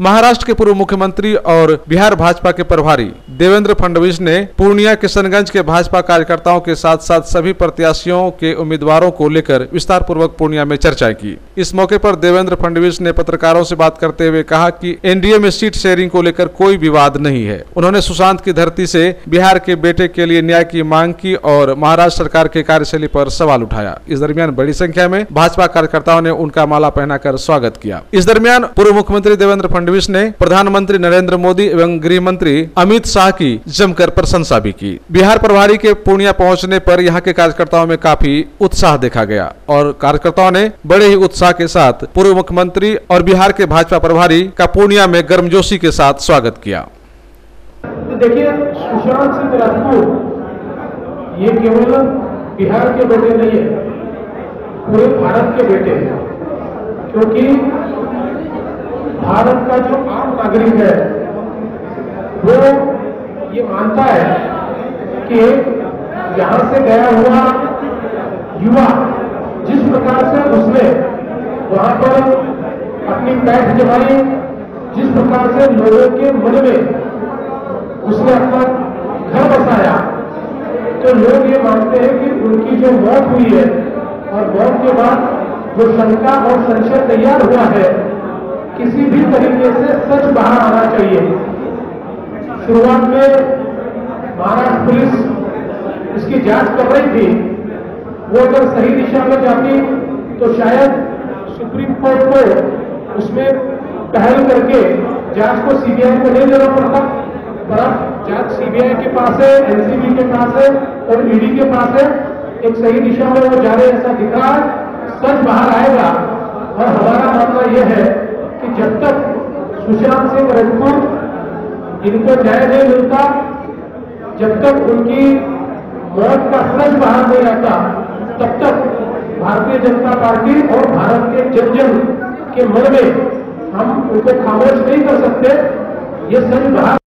महाराष्ट्र के पूर्व मुख्यमंत्री और बिहार भाजपा के प्रभारी। देवेंद्र फडणवीस ने पूर्णिया, किशनगंज के भाजपा कार्यकर्ताओं के साथ साथ सभी प्रत्याशियों के उम्मीदवारों को लेकर विस्तार पूर्वक पूर्णिया में चर्चा की। इस मौके पर देवेंद्र फडणवीस ने पत्रकारों से बात करते हुए कहा कि एनडीए में सीट शेयरिंग को लेकर कोई विवाद नहीं है। उन्होंने सुशांत की धरती से बिहार के बेटे के लिए न्याय की मांग की और महाराष्ट्र सरकार के कार्यशैली पर सवाल उठाया। इस दरमियान बड़ी संख्या में भाजपा कार्यकर्ताओं ने उनका माला पहनाकर स्वागत किया। इस दरमियान पूर्व मुख्यमंत्री देवेंद्र फडणवीस ने प्रधानमंत्री नरेंद्र मोदी एवं गृह मंत्री अमित शाह की, जमकर प्रशंसा भी की। बिहार प्रभारी के पूर्णिया पहुँचने पर यहाँ के कार्यकर्ताओं में काफ़ी उत्साह देखा गया और कार्यकर्ताओं ने बड़े ही उत्साह के साथ पूर्व मुख्यमंत्री और बिहार के भाजपा प्रभारी का पूर्णिया में गर्मजोशी के साथ स्वागत किया। तो देखिए, सुशांत सिंह राजपूत, ये केवल बिहार के बेटे नहीं है, पूरे भारत के बेटे हैं। क्योंकि भारत का जो आम नागरिक है, वो ये मानता है कि यहाँ से गया हुआ युवा, जिस प्रकार से उसने वहाँ पर अपनी पैठ जमाई, जिस प्रकार से लोगों के मन में उसने अपना घर बसाया तो लोग ये मानते हैं कि उनकी जो मौत हुई है और मौत के बाद जो शंका और संशय तैयार हुआ है, किसी भी तरीके से सच बाहर आना चाहिए। शुरुआत में महाराष्ट्र पुलिस इसकी जाँच कर रही थी। वो अगर सही दिशा में जाती तो शायद सुप्रीम कोर्ट को उसमें पहल करके जाँच को सीबीआई को नहीं देना पड़ता। पर अब जाँच सीबीआई के पास है एनसीबी के पास है और ईडी के पास है। एक सही दिशा में वो जा रहे ऐसा दिख रहा सच बाहर आएगा। और हमारा मानना यह है कि जब तक सुशांत सिंह राजपूत इनको न्याय नहीं मिलता, जब तक उनकी मौत का सच बाहर नहीं आता तब तक भारतीय जनता पार्टी और भारत के जन जन के मन में हम उनको खामोश नहीं कर सकते। ये सच बाहर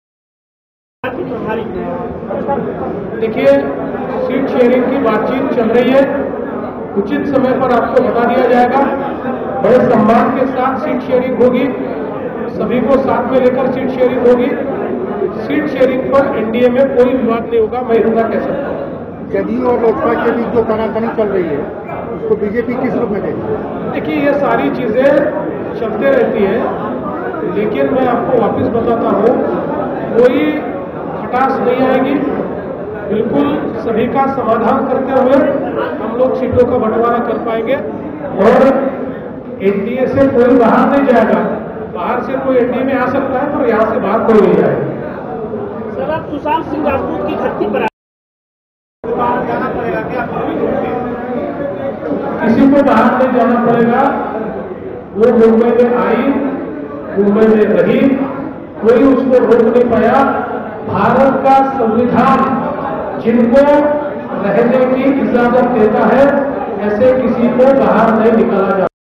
देखिए, सीट शेयरिंग की बातचीत चल रही है। उचित समय पर आपको बता दिया जाएगा। बड़े सम्मान के साथ सीट शेयरिंग होगी। सभी को साथ में लेकर सीट शेयरिंग होगी। सीट शेयरिंग पर एनडीए में कोई विवाद नहीं होगा मैं इतना कह सकता हूँ। जदयू और लोजपा के बीच जो तनातनी चल रही है उसको बीजेपी किस रूप में देगी देखिए ये सारी चीज़ें चलते रहती है लेकिन मैं आपको वापस बताता हूँ कोई खटास नहीं आएगी। बिल्कुल सभी का समाधान करते हुए हम लोग सीटों का बंटवारा कर पाएँगे और एनडीए से कोई बाहर नहीं जाएगा। बाहर से कोई एनडीए में आ सकता है पर यहाँ से बाहर कोई नहीं जाएगा सुशांत सिंह राजपूत की धरती पर जाना पड़ेगा क्या किसी को बाहर नहीं जाना पड़ेगा। वो मुंबई में आई, मुंबई में रही। कोई उसको रोक नहीं पाया। भारत का संविधान जिनको रहने की इजाज़त देता है, ऐसे किसी को बाहर नहीं निकाला जाता।